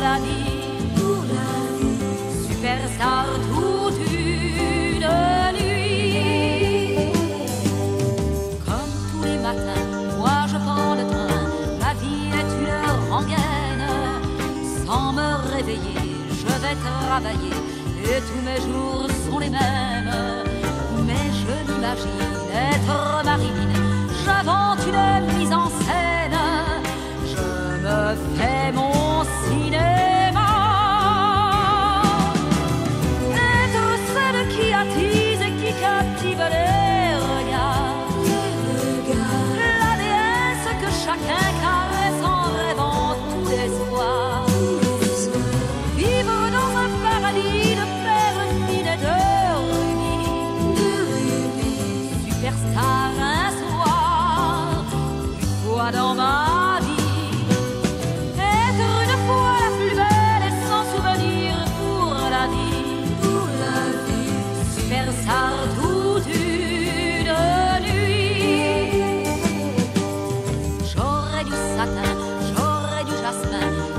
la vie, pour la vie, superstar toute une nuit. Comme tous les matins, moi je prends le train, la vie est une rengaine. Sans me réveiller, je vais travailler, et tous mes jours sont les mêmes. Mais je m'imagine être marine, j'invente une mise en scène, je me fais mon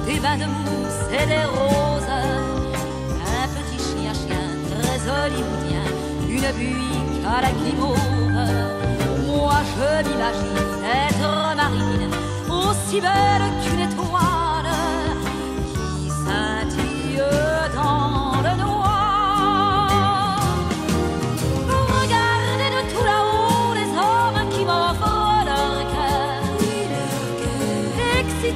des bains de mousse et des roses. Un petit chien chien très hollywoodien, une buick à la guimauve. Moi je m'imagine être Marilyn, aussi belle qu'une étoile qui scintille dans le noir. Regardez de tout là-haut les hommes qui m'offrent leur cœur. Des